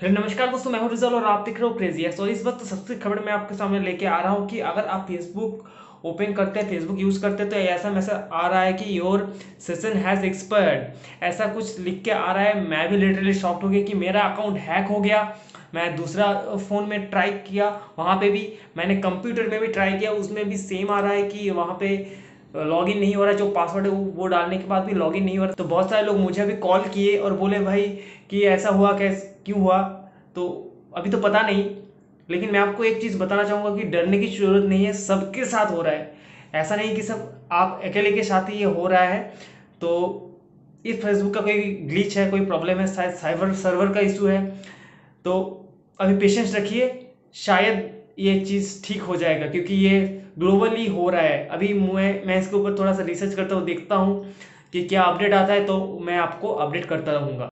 फिर नमस्कार दोस्तों, मैं हूँ रिजल और आप देख रहे हो क्रेजी एक्स और इस वक्त सबसे खबर मैं आपके सामने लेके आ रहा हूँ कि अगर आप फेसबुक ओपन करते हैं फेसबुक यूज़ करते हैं तो ऐसा मैसेज आ रहा है कि योर सेशन हैज़ एक्सपायर्ड ऐसा कुछ लिख के आ रहा है। मैं भी लिटरली शॉक्ट हो गया कि मेरा अकाउंट हैक हो गया। मैं दूसरा फ़ोन में ट्राई किया, वहाँ पे भी मैंने कंप्यूटर में भी ट्राई किया, उसमें भी सेम आ रहा है कि वहाँ पे लॉगिन नहीं हो रहा जो पासवर्ड है, वो डालने के बाद भी लॉगिन नहीं हो रहा तो बहुत सारे लोग मुझे अभी कॉल किए और बोले, भाई, कि ऐसा हुआ, कैसे, क्यों हुआ? तो अभी तो पता नहीं, लेकिन मैं आपको एक चीज़ बताना चाहूँगा कि डरने की ज़रूरत नहीं है, सबके साथ हो रहा है। ऐसा नहीं कि सब, आप अकेले के साथ ही ये हो रहा है। तो इस फेसबुक का कोई ग्लिच है, कोई प्रॉब्लम है, शायद साइबर सर्वर का इशू है। तो अभी पेशेंस रखिए, शायद ये चीज़ ठीक हो जाएगा, क्योंकि ये ग्लोबली हो रहा है। अभी मैं मैं इसके ऊपर थोड़ा सा रिसर्च करता हूँ, देखता हूँ कि क्या अपडेट आता है तो मैं आपको अपडेट करता रहूँगा।